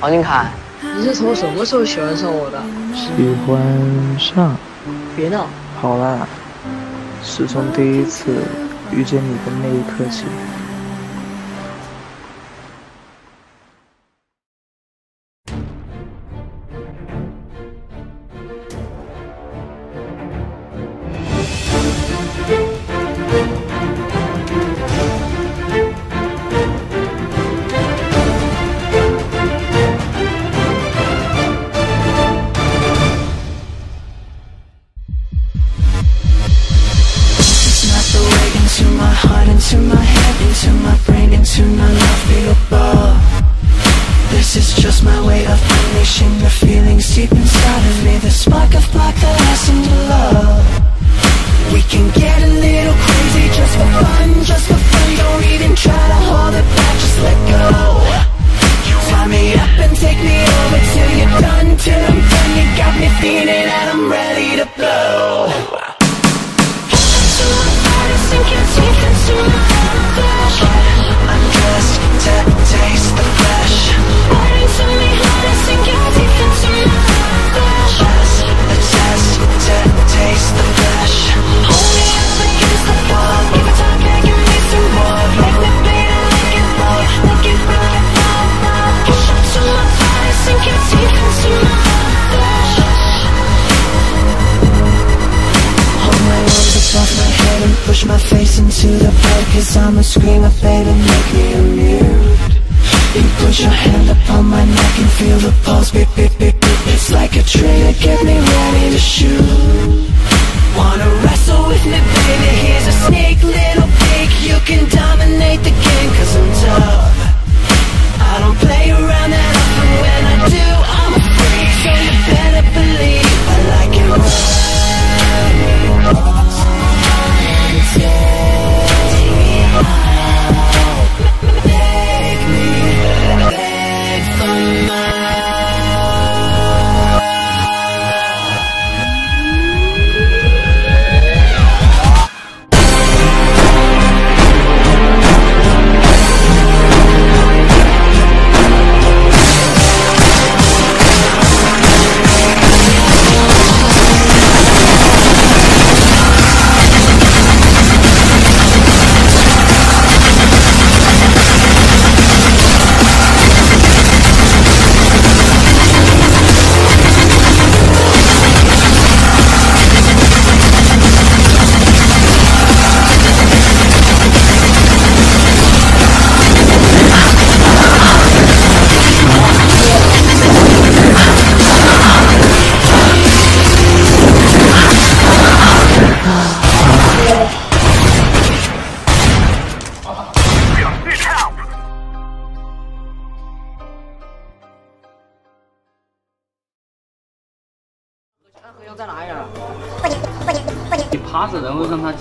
王俊凯，你是从什么时候喜欢上我的？喜欢上？别闹！好啦，是从第一次遇见你的那一刻起。Into my head, into my brain, into my love beat above. This is just Cause I'm a screamer, baby, make me immune You put your hand upon my neck and feel the pulse beat, beat, beat, beat It's like a trigger, 何优在哪里啊？你趴着，然后让他。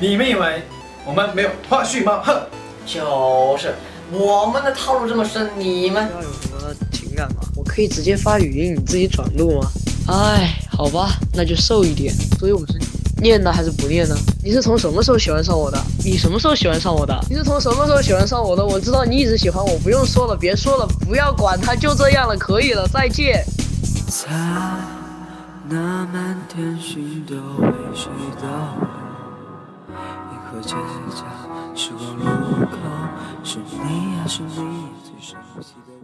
你们以为我们没有花絮吗？哼，就是，我们的套路这么深，你们要有什么情感吗？我可以直接发语音，你自己转录吗？哎，好吧，那就瘦一点。所以我们是。念呢还是不念呢？你是从什么时候喜欢上我的？你什么时候喜欢上我的？你是从什么时候喜欢上我的？我知道你一直喜欢我，不用说了，别说了，不要管他，就这样了，可以了，再见。在那漫天星斗会谁到银和街角，时光路口，是你呀是你最熟悉的？